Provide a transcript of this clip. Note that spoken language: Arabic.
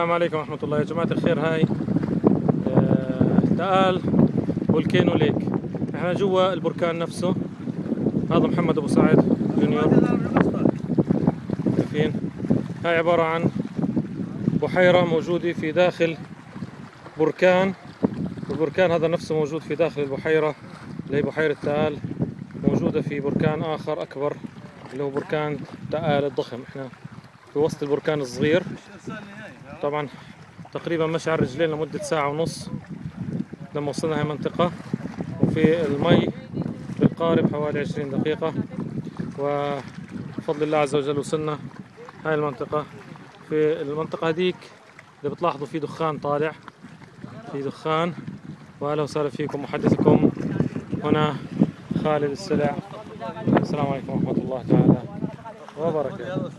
السلام عليكم ورحمة الله. يا جماعة الخير هاي تال volcano lake إحنا جوا البركان نفسه. هذا محمد أبو سعد junior. شايفين هاي عبارة عن بحيرة موجودة في داخل بركان. البركان هذا نفسه موجود في داخل البحيرة اللي هي بحيرة تال موجودة في بركان آخر أكبر اللي هو بركان تقال الضخم. إحنا في وسط البركان الصغير. طبعا تقريبا مشى على رجلين لمدة ساعة ونص. لما وصلنا هاي المنطقة وفي المي بالقارب حوالي عشرين دقيقة. وبفضل الله عز وجل وصلنا هاي المنطقة. في المنطقة هذيك اللي بتلاحظوا في دخان طالع. في دخان. واهلا وسهلا فيكم محدثكم هنا خالد السلع. السلام عليكم ورحمة الله تعالى وبركاته.